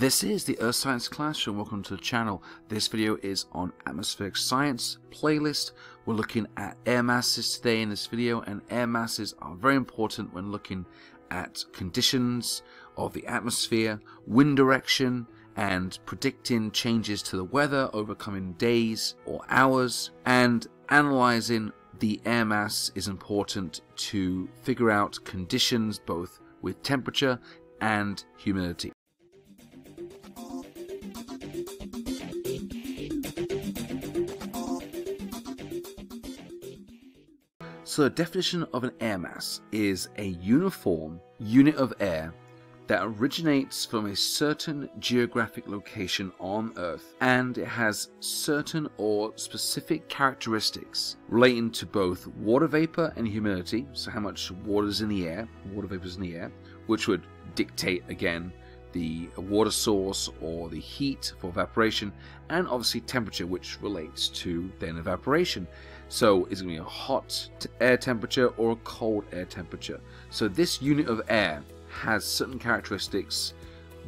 This is the Earth Science Classroom. Welcome to the channel. This video is on atmospheric science playlist. We're looking at air masses today in this video, and air masses are very important when looking at conditions of the atmosphere, wind direction, and predicting changes to the weather over coming days or hours, and analyzing the air mass is important to figure out conditions both with temperature and humidity. So the definition of an air mass is a uniform unit of air that originates from a certain geographic location on Earth and it has certain or specific characteristics relating to both water vapor and humidity, so how much water is in the air, water vapor is in the air, which would dictate again the water source or the heat for evaporation, and obviously temperature, which relates to then evaporation. So it's going to be a hot air temperature or a cold air temperature. So this unit of air has certain characteristics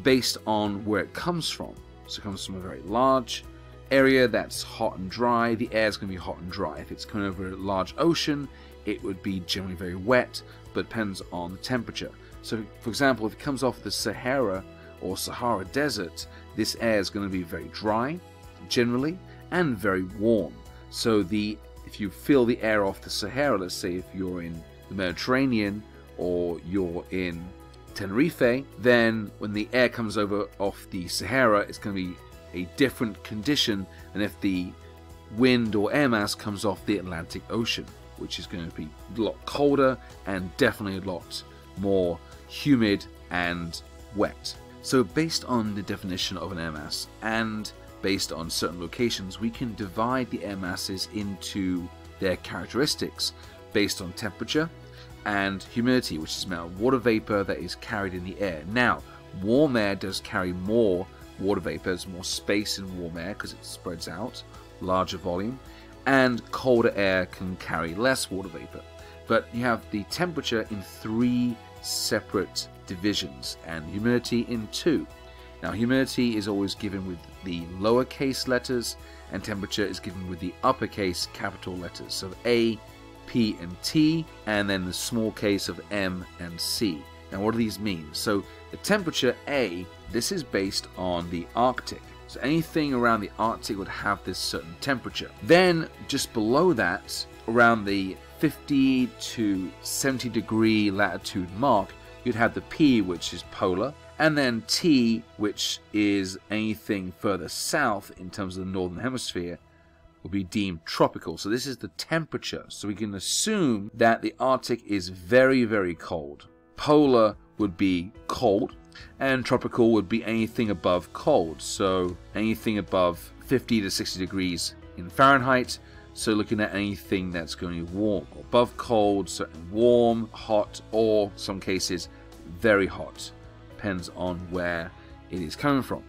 based on where it comes from. So it comes from a very large area that's hot and dry. The air is going to be hot and dry. If it's coming over a large ocean, it would be generally very wet, but depends on the temperature. So, for example, if it comes off the Sahara or Sahara Desert, this air is going to be very dry, generally, and very warm. So, the if you feel the air off the Sahara, let's say if you're in the Mediterranean or you're in Tenerife, then when the air comes over off the Sahara, it's going to be a different condition than if the wind or air mass comes off the Atlantic Ocean, which is going to be a lot colder and definitely a lot more humid and wet. So based on the definition of an air mass and based on certain locations, we can divide the air masses into their characteristics based on temperature and humidity, which is amount of water vapor that is carried in the air. Now, warm air does carry more water vapor, there's more space in warm air because it spreads out, larger volume, and colder air can carry less water vapor. But you have the temperature in three separate divisions and humidity in two. Now, humidity is always given with the lowercase letters, and temperature is given with the uppercase capital letters. So A, P, and T, and then the small case of M and C. Now, what do these mean? So, the temperature A, this is based on the Arctic. So, anything around the Arctic would have this certain temperature. Then, just below that, around the 50 to 70 degree latitude mark, you'd have the P, which is polar, and then T, which is anything further south in terms of the northern hemisphere, will be deemed tropical. So this is the temperature. So we can assume that the Arctic is very, very cold. Polar would be cold, and tropical would be anything above cold. So anything above 50 to 60 degrees in Fahrenheit. So looking at anything that's going to be warm, above cold, certain warm, hot, or some cases very hot depends on where it is coming from.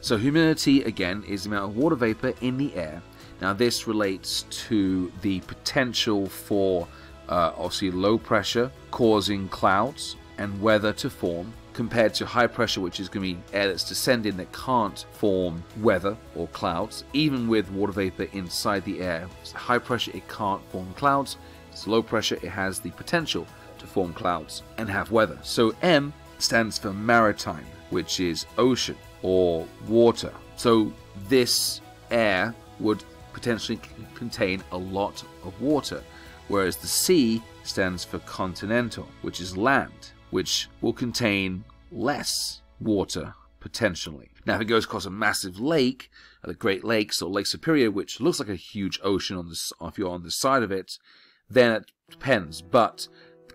So humidity, again, is the amount of water vapor in the air. Now this relates to the potential for uh, obviously low pressure causing clouds and weather to form compared to high pressure which is going to be air that's descending that can't form weather or clouds even with water vapor inside the air. High pressure it can't form clouds. It's low pressure it has the potential to form clouds and have weather. So M stands for maritime, which is ocean or water. So this air would potentially contain a lot of water, whereas the C stands for continental, which is land, which will contain less water potentially. Now, if it goes across a massive lake, the Great Lakes or Lake Superior, which looks like a huge ocean on the if you're on the side of it, then it depends. But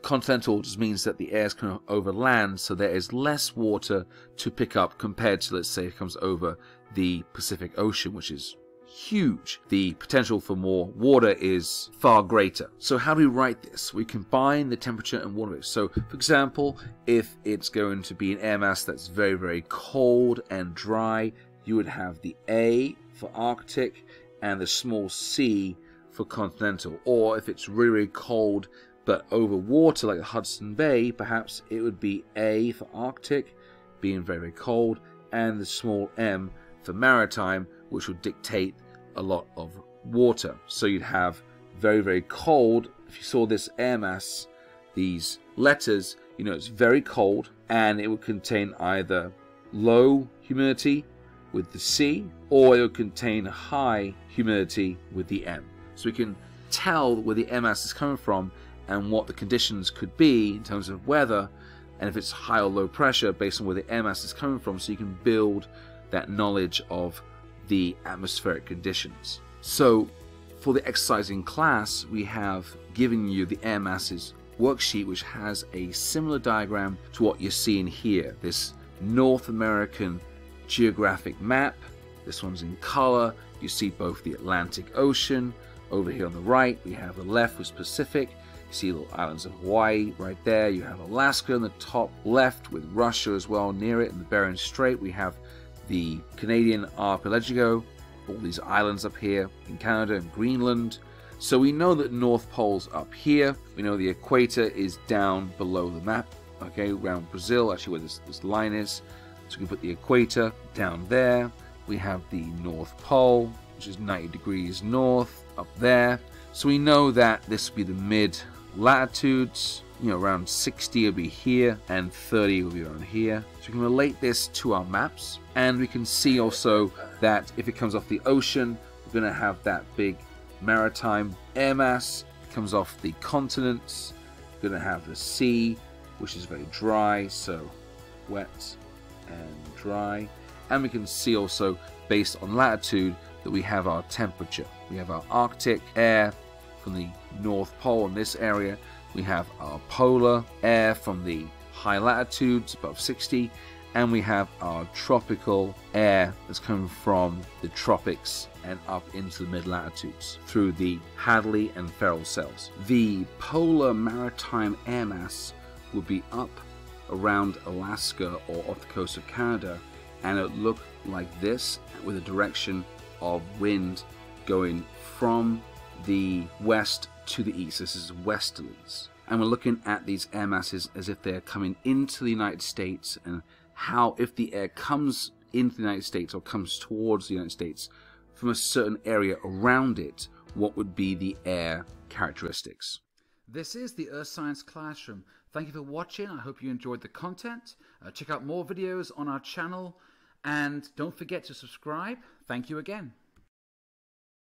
continental just means that the air is coming over land, so there is less water to pick up compared to, let's say, it comes over the Pacific Ocean, which is huge. The potential for more water is far greater. So how do we write this? We combine the temperature and water. So for example, if it's going to be an air mass that's very, very cold and dry, you would have the A for Arctic and the small c for continental. Or if it's really, really cold but over water like Hudson Bay, perhaps it would be A for Arctic, being very, very cold, and the small m for maritime, which would dictate a lot of water. So you'd have very, very cold. If you saw this air mass, these letters, you know, it's very cold and it would contain either low humidity with the C or it would contain high humidity with the M. So we can tell where the air mass is coming from and what the conditions could be in terms of weather and if it's high or low pressure based on where the air mass is coming from so you can build that knowledge of the atmospheric conditions. So for the exercising class, we have given you the air masses worksheet, which has a similar diagram to what you're seeing here. This North American geographic map. This one's in color. You see both the Atlantic Ocean. Over here on the right, we have the left was Pacific. You see little islands of Hawaii right there. You have Alaska in the top left with Russia as well near it in the Bering Strait. We have the Canadian archipelago, all these islands up here in Canada and Greenland. So we know that North Pole's up here. We know the equator is down below the map, okay, around Brazil, actually where this, this line is. So we can put the equator down there. We have the North Pole, which is 90 degrees north up there. So we know that this will be the mid latitudes you know, around 60 will be here and 30 will be around here. So we can relate this to our maps and we can see also that if it comes off the ocean, we're going to have that big maritime air mass. It comes off the continents, we're going to have the sea, which is very dry, so wet and dry. And we can see also, based on latitude, that we have our temperature. We have our Arctic air from the North Pole in this area we have our polar air from the high latitudes above 60 and we have our tropical air that's coming from the tropics and up into the mid latitudes through the Hadley and Ferrel cells. The polar maritime air mass would be up around Alaska or off the coast of Canada and it would look like this with a direction of wind going from the west to the east. This is westerlies. And we're looking at these air masses as if they're coming into the United States and how if the air comes into the United States or comes towards the United States from a certain area around it, what would be the air characteristics. This is the Earth Science Classroom. Thank you for watching. I hope you enjoyed the content. Uh, check out more videos on our channel and don't forget to subscribe. Thank you again.